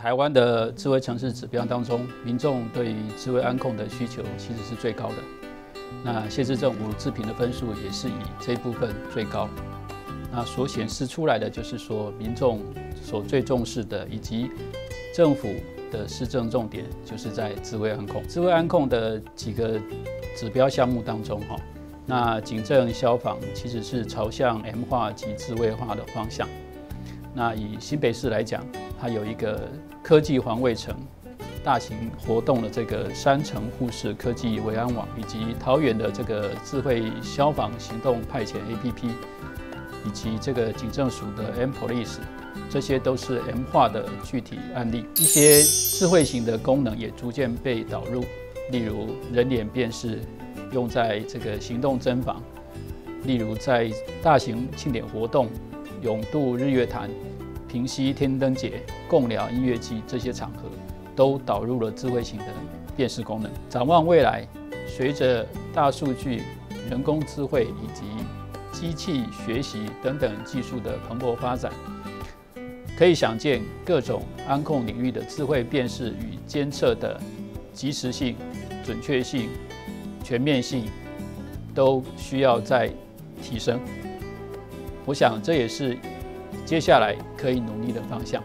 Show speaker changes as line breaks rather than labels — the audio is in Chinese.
台湾的智慧城市指标当中，民众对于智慧安控的需求其实是最高的。那谢市政府自评的分数也是以这一部分最高。那所显示出来的就是说，民众所最重视的，以及政府的施政重点，就是在智慧安控。智慧安控的几个指标项目当中，哈，那警政消防其实是朝向 M 化及智慧化的方向。那以新北市来讲，它有一个科技环卫城大型活动的这个山城护士科技维安网，以及桃园的这个智慧消防行动派遣 APP，以及这个警政署的 M Police，这些都是 M 化的具体案例。一些智慧型的功能也逐渐被导入，例如人脸辨识用在这个行动侦防，例如在大型庆典活动。永渡日月潭、平溪天灯节、共聊音乐季这些场合，都导入了智慧型的辨识功能。展望未来，随着大数据、人工智慧以及机器学习等等技术的蓬勃发展，可以想见各种安控领域的智慧辨识与监测的及时性、准确性、全面性，都需要再提升。我想这也是接下来可以努力的方向。